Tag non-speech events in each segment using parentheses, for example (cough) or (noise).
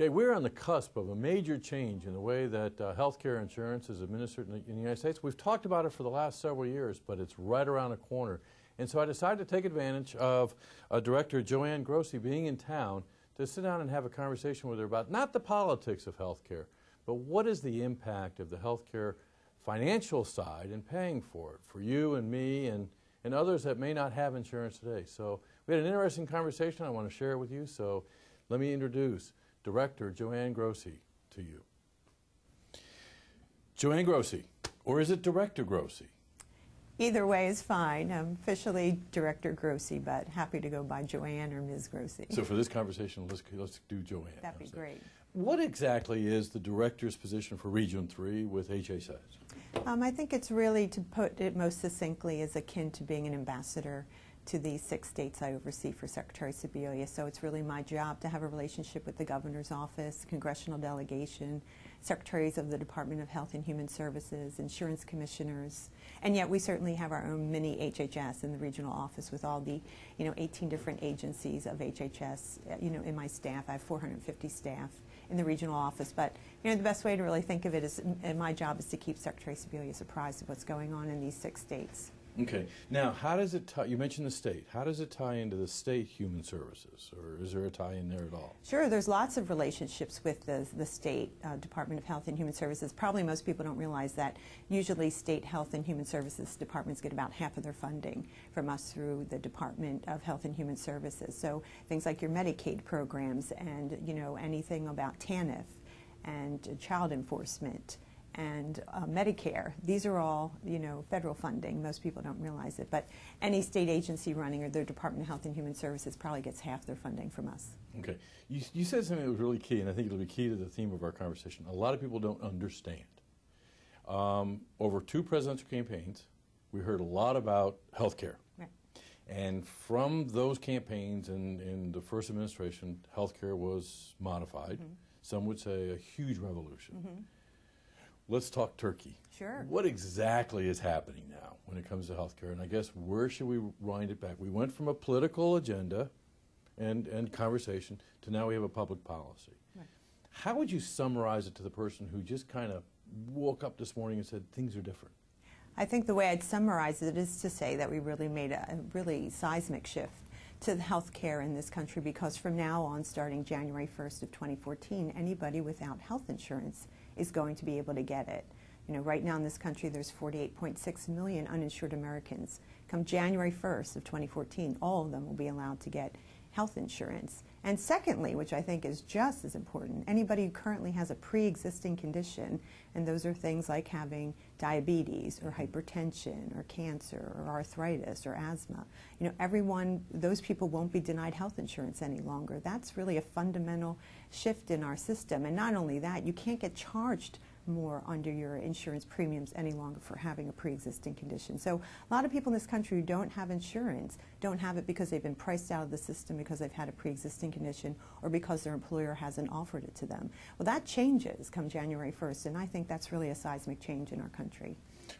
Okay, we're on the cusp of a major change in the way that uh, healthcare insurance is administered in the, in the United States. We've talked about it for the last several years, but it's right around the corner. And so I decided to take advantage of uh, Director Joanne Grossi being in town to sit down and have a conversation with her about not the politics of healthcare, but what is the impact of the healthcare financial side in paying for it for you and me and, and others that may not have insurance today. So we had an interesting conversation. I want to share it with you. So let me introduce Director Joanne Grossi to you. Joanne Grossi, or is it Director Grossi? Either way is fine. I'm officially Director Grossi, but happy to go by Joanne or Ms. Grossi. So for this conversation, let's, let's do Joanne. That'd be great. What exactly is the director's position for Region 3 with HHS? Um, I think it's really, to put it most succinctly, is akin to being an ambassador to these six states I oversee for Secretary Sebelius. So it's really my job to have a relationship with the governor's office, congressional delegation, secretaries of the Department of Health and Human Services, insurance commissioners, and yet we certainly have our own mini HHS in the regional office with all the, you know, 18 different agencies of HHS. You know, in my staff, I have 450 staff in the regional office. But you know, the best way to really think of it is, my job is to keep Secretary Sebelius apprised of what's going on in these six states. Okay. Now, how does it tie? You mentioned the state. How does it tie into the state human services, or is there a tie in there at all? Sure. There's lots of relationships with the the state uh, Department of Health and Human Services. Probably most people don't realize that. Usually, state health and human services departments get about half of their funding from us through the Department of Health and Human Services. So things like your Medicaid programs, and you know anything about TANF and child enforcement and uh, Medicare. These are all, you know, federal funding. Most people don't realize it, but any state agency running or their Department of Health and Human Services probably gets half their funding from us. Okay. You, you said something that was really key, and I think it'll be key to the theme of our conversation. A lot of people don't understand. Um, over two presidential campaigns, we heard a lot about health care. Right. And from those campaigns in, in the first administration, health care was modified. Mm -hmm. Some would say a huge revolution. Mm -hmm let's talk Turkey. Sure. What exactly is happening now when it comes to healthcare? And I guess where should we wind it back? We went from a political agenda and, and conversation to now we have a public policy. Right. How would you summarize it to the person who just kind of woke up this morning and said things are different? I think the way I'd summarize it is to say that we really made a, a really seismic shift to the health care in this country because from now on, starting January 1st of 2014, anybody without health insurance is going to be able to get it. You know, right now in this country, there's 48.6 million uninsured Americans. Come January 1st of 2014, all of them will be allowed to get health insurance. And secondly, which I think is just as important, anybody who currently has a pre-existing condition, and those are things like having diabetes or mm-hmm. hypertension or cancer or arthritis or asthma, you know, everyone, those people won't be denied health insurance any longer. That's really a fundamental shift in our system. And not only that, you can't get charged more under your insurance premiums any longer for having a pre-existing condition. So a lot of people in this country who don't have insurance don't have it because they've been priced out of the system because they've had a pre-existing condition or because their employer hasn't offered it to them. Well, that changes come January 1st, and I think that's really a seismic change in our country.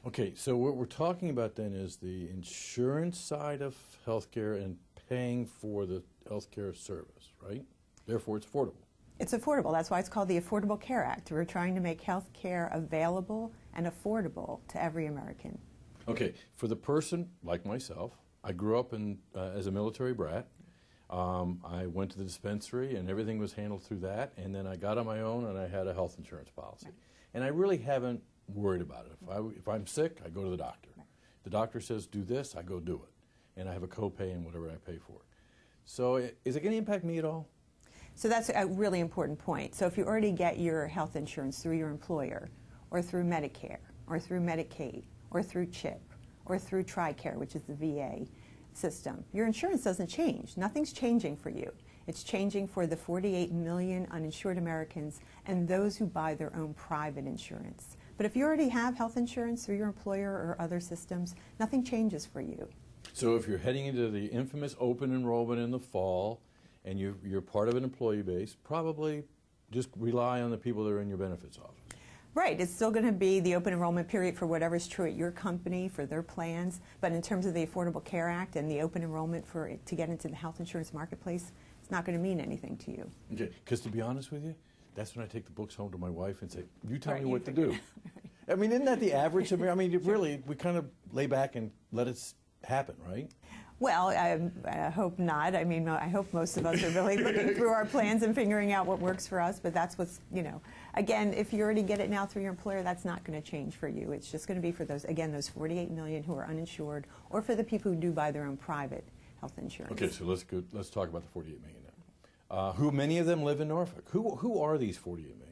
Okay, so what we're talking about then is the insurance side of healthcare and paying for the healthcare service, right? Therefore, it's affordable. It's affordable. That's why it's called the Affordable Care Act. We're trying to make health care available and affordable to every American. Okay, for the person like myself, I grew up in, uh, as a military brat. Um, I went to the dispensary and everything was handled through that. And then I got on my own and I had a health insurance policy. Right. And I really haven't worried about it. If, I, if I'm sick, I go to the doctor. Right. The doctor says do this, I go do it. And I have a copay and whatever I pay for it. So is it going to impact me at all? So that's a really important point. So if you already get your health insurance through your employer, or through Medicare, or through Medicaid, or through CHIP, or through TRICARE, which is the VA system, your insurance doesn't change. Nothing's changing for you. It's changing for the 48 million uninsured Americans and those who buy their own private insurance. But if you already have health insurance through your employer or other systems, nothing changes for you. So if you're heading into the infamous open enrollment in the fall, and you, you're part of an employee base, probably just rely on the people that are in your benefits office. Right. It's still going to be the open enrollment period for whatever's true at your company for their plans. But in terms of the Affordable Care Act and the open enrollment for to get into the health insurance marketplace, it's not going to mean anything to you. Okay. Because to be honest with you, That's when I take the books home to my wife and say, "You tell Right, me you what to do." (laughs) I mean, isn't that the average? I mean, I mean, it really, we kind of lay back and let it happen, right? Well, I, I hope not. I mean, I hope most of us are really looking (laughs) through our plans and figuring out what works for us, but that's what's, you know, again, if you already get it now through your employer, that's not going to change for you. It's just going to be for those, again, those 48 million who are uninsured or for the people who do buy their own private health insurance. Okay, so let's go. Let's talk about the 48 million now. Uh, who many of them live in Norfolk? Who who are these 48 million?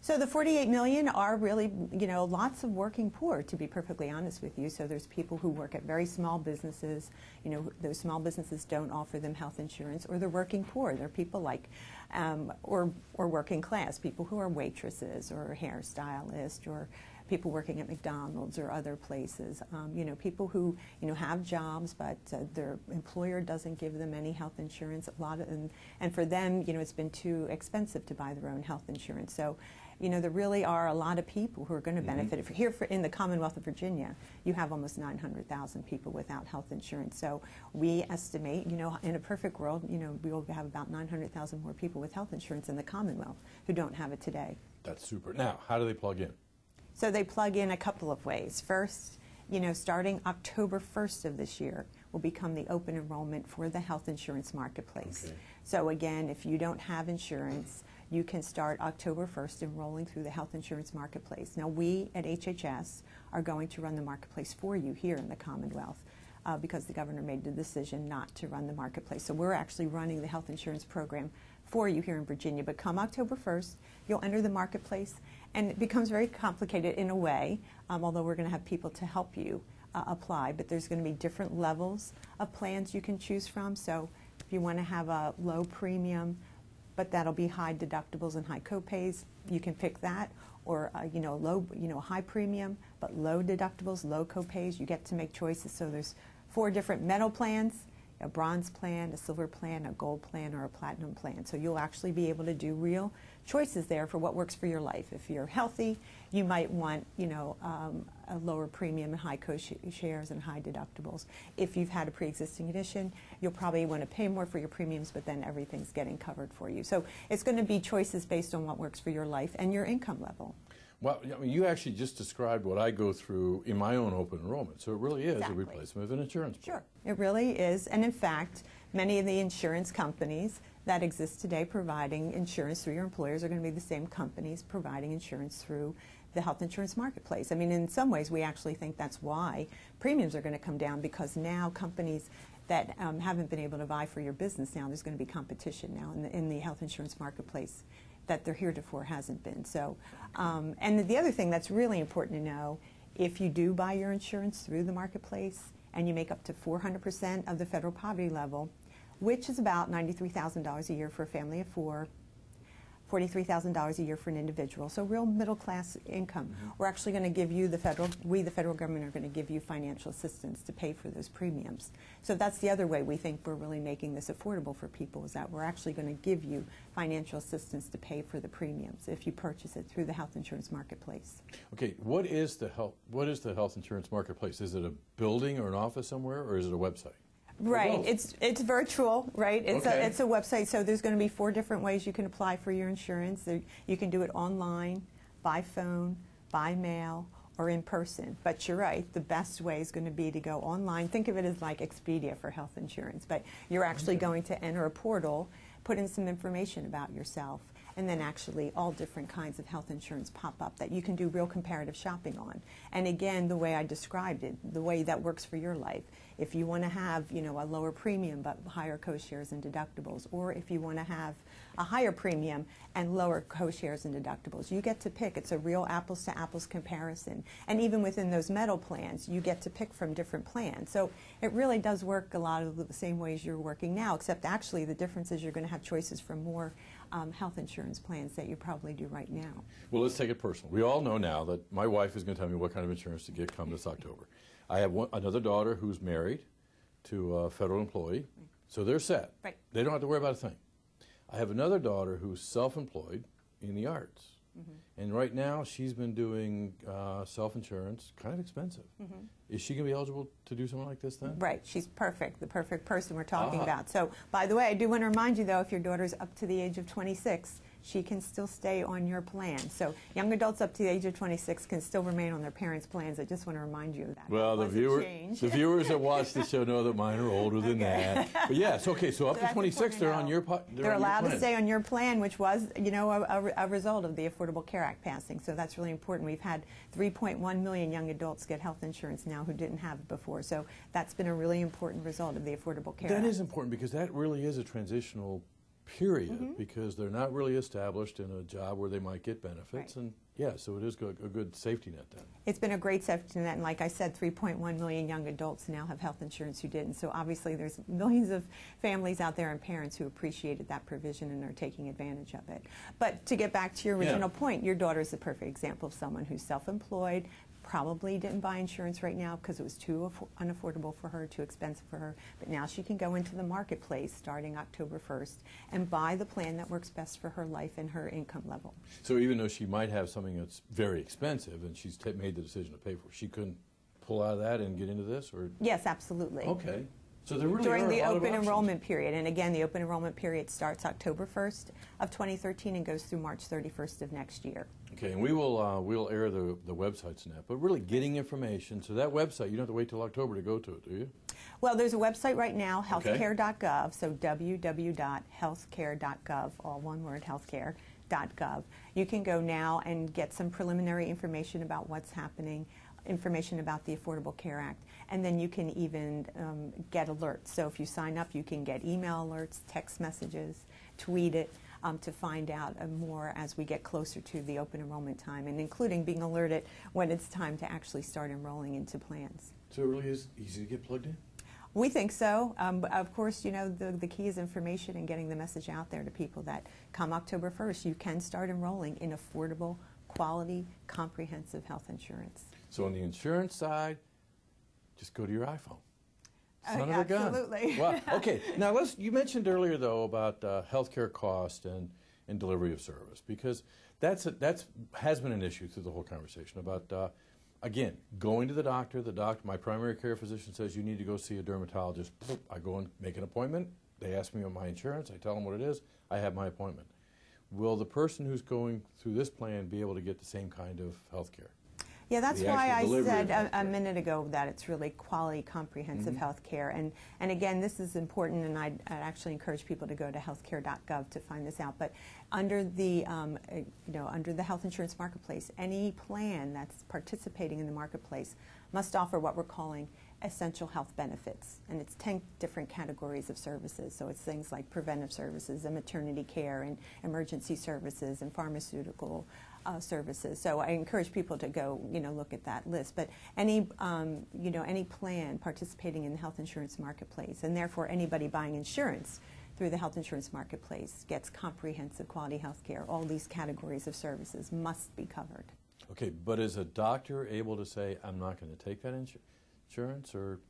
So the 48 million are really, you know, lots of working poor, to be perfectly honest with you. So there's people who work at very small businesses. You know, those small businesses don't offer them health insurance, or they're working poor. They're people like, um, or or working class, people who are waitresses or hairstylists or people working at McDonald's or other places. Um, you know, people who you know have jobs, but uh, their employer doesn't give them any health insurance. A lot of, and, and for them, you know, it's been too expensive to buy their own health insurance. So, you know, there really are a lot of people who are going to benefit. If Here for, in the Commonwealth of Virginia, you have almost 900,000 people without health insurance. So we estimate, you know, in a perfect world, you know, we will have about 900,000 more people with health insurance in the Commonwealth who don't have it today. That's super. Now, how do they plug in? So they plug in a couple of ways. First, you know, starting October 1st of this year will become the open enrollment for the health insurance marketplace. Okay. So again, if you don't have insurance, you can start October 1st enrolling through the health insurance marketplace. Now, we at HHS are going to run the marketplace for you here in the Commonwealth. Uh, because the governor made the decision not to run the marketplace. So we're actually running the health insurance program for you here in Virginia. But come October 1st, you'll enter the marketplace, and it becomes very complicated in a way, um, although we're going to have people to help you uh, apply. But there's going to be different levels of plans you can choose from. So if you want to have a low premium, but that'll be high deductibles and high copays, you can pick that. Or uh, you know, low, you know, high premium but low deductibles, low copays. You get to make choices. So there's four different metal plans a bronze plan, a silver plan, a gold plan, or a platinum plan. So you'll actually be able to do real choices there for what works for your life. If you're healthy, you might want, you know, um, a lower premium and high co-shares and high deductibles. If you've had a pre-existing condition, you'll probably want to pay more for your premiums, but then everything's getting covered for you. So it's going to be choices based on what works for your life and your income level. Well, I mean, you actually just described what I go through in my own open enrollment. So it really is Exactly. a replacement of an insurance plan. Sure, it really is. And in fact, many of the insurance companies that exist today providing insurance through your employers are going to be the same companies providing insurance through the health insurance marketplace. I mean, in some ways, we actually think that's why premiums are going to come down because now companies that um, haven't been able to vie for your business now, there's going to be competition now in the, in the health insurance marketplace that there heretofore hasn't been. So, um, and the other thing that's really important to know, if you do buy your insurance through the marketplace and you make up to 400% of the federal poverty level, which is about $93,000 a year for a family of four, $43,000 a year for an individual, so real middle class income. Mm-hmm. We're actually going to give you the federal, we the federal government are going to give you financial assistance to pay for those premiums. So that's the other way we think we're really making this affordable for people is that we're actually going to give you financial assistance to pay for the premiums if you purchase it through the health insurance marketplace. Okay, what is the health? What is the health insurance marketplace? Is it a building or an office somewhere, or is it a website? Right. It's it's virtual, right? It's Okay. a it's a website. So there's going to be four different ways you can apply for your insurance. You can do it online, by phone, by mail, or in person. But you're right. The best way is going to be to go online. Think of it as like Expedia for health insurance. But you're actually going to enter a portal, put in some information about yourself, and then actually all different kinds of health insurance pop up that you can do real comparative shopping on. And again, the way I described it, the way that works for your life. If you want to have, you know, a lower premium but higher co-shares and deductibles, or if you want to have a higher premium and lower co-shares and deductibles, you get to pick. It's a real apples to apples comparison. And even within those metal plans, you get to pick from different plans. So it really does work a lot of the same ways you're working now, except actually the difference is you're going to have choices from more um, health insurance plans that you probably do right now. Well, let's take it personal. We all know now that my wife is going to tell me what kind of insurance to get come this (laughs) October. I have one, another daughter who's married to a federal employee, so they're set. Right. They don't have to worry about a thing. I have another daughter who's self-employed in the arts, Mm-hmm. and right now she's been doing uh, self-insurance, kind of expensive. Is she going to be eligible to do something like this then? Mm-hmm. Right, she's perfect, the perfect person we're talking Uh-huh. about. So, by the way, I do want to remind you, though, if your daughter's up to the age of 26, she can still stay on your plan. So young adults up to the age of 26 can still remain on their parents' plans. I just want to remind you of that. Well, That the viewer, the viewers that watch the (laughs) show know that mine are older than that. But yes, (laughs) okay. So up So to 26, they're on your. They're, They're on your allowed to stay on your plan, which was, you know, a, a- a result of the Affordable Care Act passing. So that's really important. We've had 3.1 million young adults get health insurance now who didn't have it before. So that's been a really important result of the Affordable Care That Act. is important because that really is a transitional period Mm-hmm. because they're not really established in a job where they might get benefits. Right. And yeah, so it is a good safety net then. It's been a great safety net, and like I said, 3.1 million young adults now have health insurance who didn't. So obviously, there's millions of families out there and parents who appreciated that provision and are taking advantage of it. But to get back to your Yeah. original point, your daughter is a perfect example of someone who's self-employed, probably didn't buy insurance right now because it was too affo- unaffordable for her, too expensive for her. But now she can go into the marketplace starting October 1st and buy the plan that works best for her life and her income level. So even though she might have something that's very expensive and she's made the decision to pay for it, she couldn't pull out of that and get into this? or Yes, absolutely. Okay. So there really during are a the open enrollment period. And again, the open enrollment period starts October 1st of 2013 and goes through March 31st of next year. Okay, and we will uh, we'll air the the websites and that, but really getting information. So that website, you don't have to wait till October to go to it, do you? Well, there's a website right now, Okay. healthcare.gov, so www.healthcare.gov, all one word, healthcare.gov. You can go now and get some preliminary information about what's happening, information about the Affordable Care Act, and then you can even um, get alerts. So if you sign up, you can get email alerts, text messages, tweet it. Um, to find out uh, more as we get closer to the open enrollment time, and including being alerted when it's time to actually start enrolling into plans. So it really is easy to get plugged in. We think so. Um, of course, you know, the, the key is information and getting the message out there to people that come October 1st, you can start enrolling in affordable, quality, comprehensive health insurance. So on the insurance side, just go to your iPhone. Uh, Son of a gun. absolutely. Wow. (laughs) Okay. Now let's. You mentioned earlier though about uh, healthcare cost and, and delivery of service because that's a, that's has been an issue through the whole conversation about. Uh, Again, going to the doctor, the doctor, my primary care physician says you need to go see a dermatologist. I go and make an appointment. They ask me about my insurance. I tell them what it is. I have my appointment. Will the person who's going through this plan be able to get the same kind of health care? Yeah, that's why I said a, a minute ago that it's really quality, comprehensive Mhm. health care. And, and again, this is important, and I'd, I'd actually encourage people to go to healthcare.gov to find this out. But under the, um, uh, you know, under the health insurance marketplace, any plan that's participating in the marketplace must offer what we're calling essential health benefits. And it's 10 different categories of services. So it's things like preventive services and maternity care and emergency services and pharmaceutical uh, services. So I encourage people to go, you know, look at that list. But any, um, you know, any plan participating in the health insurance marketplace, and therefore anybody buying insurance through the health insurance marketplace gets comprehensive quality health care. All these categories of services must be covered. Okay, but is a doctor able to say, I'm not going to take that insu- insurance, or,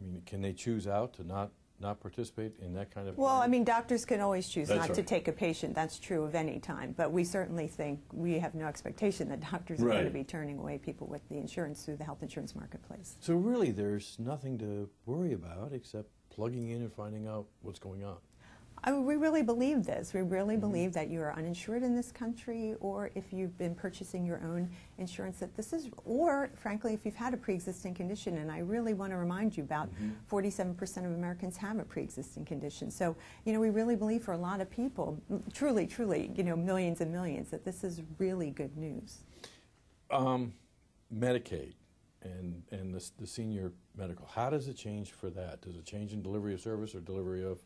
I mean, can they choose out to not, not participate in that kind of? Well, I mean, doctors can always choose That's not to take a patient. That's true of any time. But we certainly think we have no expectation that (laughs) doctors are going to be turning away people with the insurance through the health insurance marketplace. So really, there's nothing to worry about except plugging in and finding out what's going on. I mean, we really believe this. We really Mm-hmm. believe that you are uninsured in this country, or if you've been purchasing your own insurance, that this is, or frankly, if you've had a pre-existing condition. And I really want to remind you about Mhm. 47% of Americans have a pre-existing condition. So, you know, we really believe for a lot of people, truly, truly, you know, millions and millions, that this is really good news. Um, Medicaid and, and the, the senior medical, how does it change for that? Does it change in delivery of service or delivery of,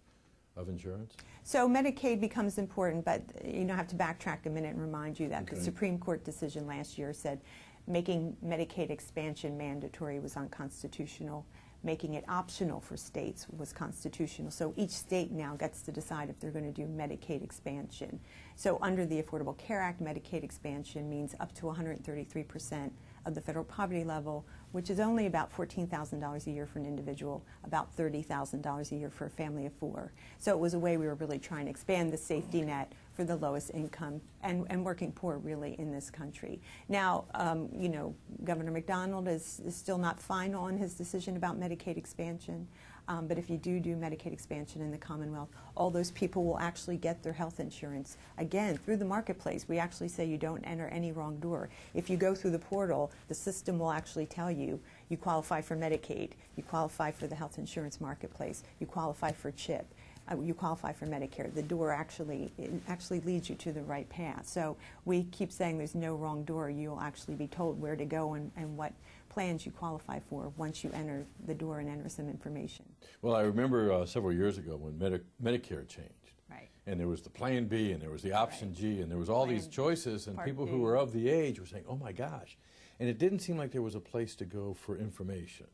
of insurance? So Medicaid becomes important, but you know, I have to backtrack a minute and remind you that the Supreme Court decision last year said making Medicaid expansion mandatory was unconstitutional. Making it optional for states was constitutional. So each state now gets to decide if they're going to do Medicaid expansion. So under the Affordable Care Act, Medicaid expansion means up to 133% of the federal poverty level, which is only about $14,000 a year for an individual, about $30,000 a year for a family of four. So it was a way we were really trying to expand the safety net for the lowest income and, and working poor really in this country. Now, um, you know, Governor McDonnell is, is still not final on his decision about Medicaid expansion. Um, but if you do do Medicaid expansion in the Commonwealth, all those people will actually get their health insurance again through the marketplace. We actually say you don't enter any wrong door. If you go through the portal, the system will actually tell you you qualify for Medicaid, you qualify for the health insurance marketplace, you qualify for CHIP uh, you qualify for Medicare. The door actually it actually leads you to the right path. So we keep saying there's no wrong door. You'll actually be told where to go and, and what plans you qualify for once you enter the door and enter some information. Well, I remember uh, several years ago when Medi- Medicare changed. Right. And there was the Plan B, and there was the Option G, and there was all these choices, and Part people B. who were of the age were saying, "Oh my gosh!" And it didn't seem like there was a place to go for information,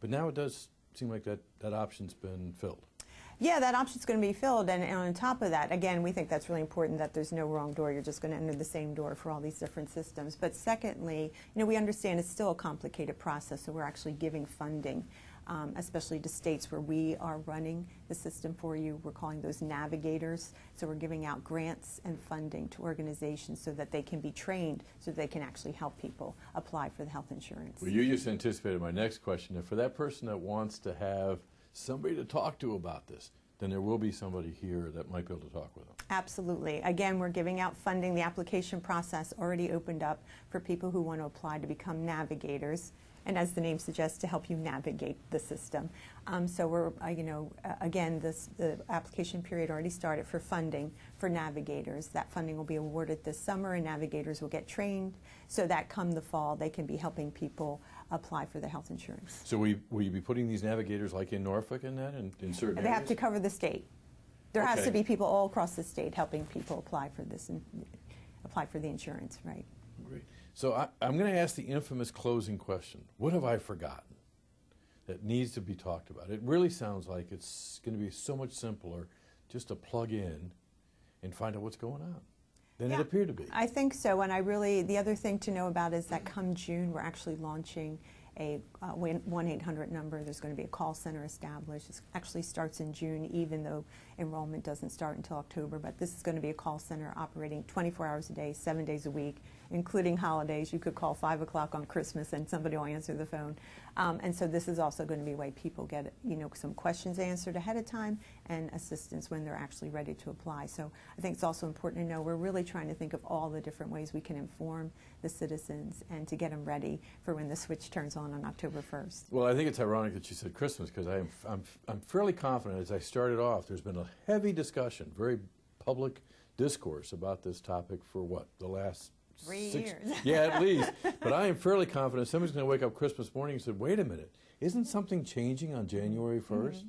but now it does seem like that that option's been filled. Yeah, that option's going to be filled, and, and on top of that, again, we think that's really important that there's no wrong door. You're just going to enter the same door for all these different systems. But secondly, you know, we understand it's still a complicated process, so we're actually giving funding, um, especially to states where we are running the system for you. We're calling those navigators. So we're giving out grants and funding to organizations so that they can be trained, so they can actually help people apply for the health insurance. Well, you just anticipated my next question. If for that person that wants to have somebody to talk to about this, then there will be somebody here that might be able to talk with them. Absolutely. Again, we're giving out funding. The application process already opened up for people who want to apply to become navigators, and as the name suggests, to help you navigate the system. Um, so we're, uh, you know, uh, again, this, the application period already started for funding for navigators. That funding will be awarded this summer, and navigators will get trained so that come the fall, they can be helping people apply for their health insurance. So we, will you be putting these navigators like in Norfolk and that in, in certain They have to cover the state. There has to be people all across the state helping people apply for this and apply for the insurance, right? So I, I'm going to ask the infamous closing question. What have I forgotten that needs to be talked about? It really sounds like it's going to be so much simpler just to plug in and find out what's going on than it appeared to be. I think so. And I really, the other thing to know about is that come June, we're actually launching a uh, 1 800 number. There's going to be a call center established. It actually starts in June, even though enrollment doesn't start until October. But this is going to be a call center operating 24 hours a day, seven days a week, including holidays. You could call 5 o'clock on Christmas and somebody will answer the phone. Um, and so this is also going to be a way people get you know, some questions answered ahead of time and assistance when they're actually ready to apply. So I think it's also important to know we're really trying to think of all the different ways we can inform the citizens and to get them ready for when the switch turns on on October 1st. Well, I think it's ironic that you said Christmas because I'm, I'm, I'm fairly confident as I started off, there's been a heavy discussion, very public discourse about this topic for what, the last Three six- years. (laughs) yeah, at least. But I am fairly confident somebody's going to wake up Christmas morning and say, wait a minute, isn't something changing on January 1st?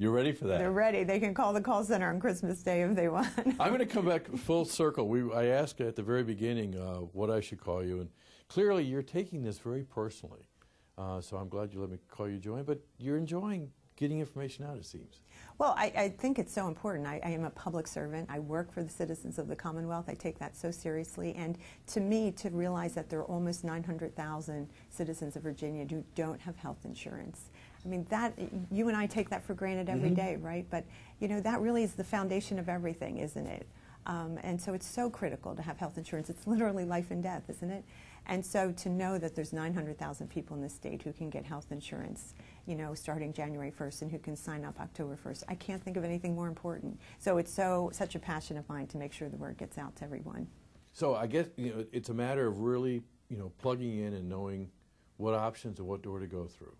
You're ready for that? They're ready. They can call the call center on Christmas Day if they want. I'm going to come back full circle. We, I asked at the very beginning uh, what I should call you, and clearly you're taking this very personally. Uh, so I'm glad you let me call you Joanne, but you're enjoying getting information out, it seems. Well, I, I think it's so important. I, I am a public servant. I work for the citizens of the Commonwealth. I take that so seriously. And to me, to realize that there are almost 900,000 citizens of Virginia who don't have health insurance. I mean, that you and I take that for granted every day, right? But you know, that really is the foundation of everything, isn't it? Um, and so it's so critical to have health insurance. It's literally life and death, isn't it? And so to know that there's 900,000 people in this state who can get health insurance, you know, starting January 1st and who can sign up October 1st, I can't think of anything more important. So it's so such a passion of mine to make sure the word gets out to everyone. So I guess you know it's a matter of really you know plugging in and knowing what options and what door to go through.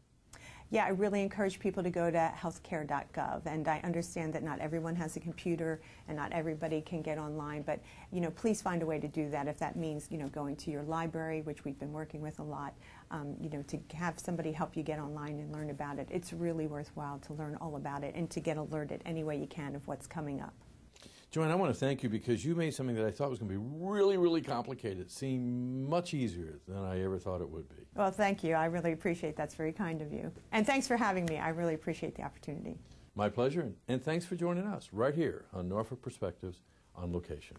Yeah, I really encourage people to go to healthcare.gov, and I understand that not everyone has a computer and not everybody can get online, but you know, please find a way to do that. If that means you know going to your library, which we've been working with a lot, um, you know, to have somebody help you get online and learn about it, it's really worthwhile to learn all about it and to get alerted any way you can of what's coming up. Joanne, I want to thank you because you made something that I thought was going to be really, really complicated seem much easier than I ever thought it would be. Well, thank you. I really appreciate that. that's very kind of you, and thanks for having me. I really appreciate the opportunity. My pleasure, and- and thanks for joining us right here on Norfolk Perspectives on location.